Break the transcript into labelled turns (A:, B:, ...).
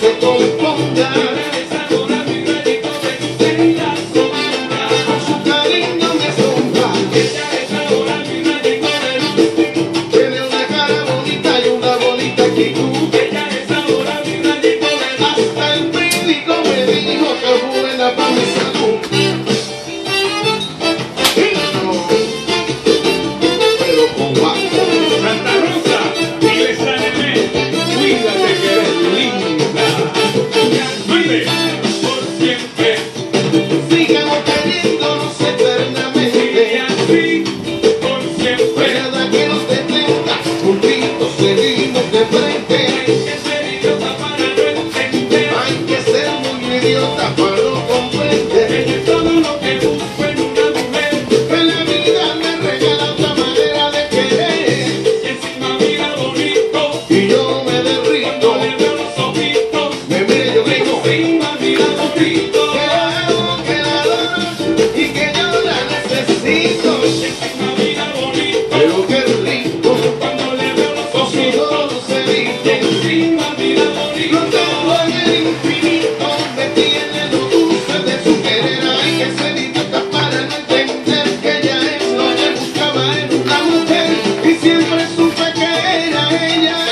A: Se componga. Kenya.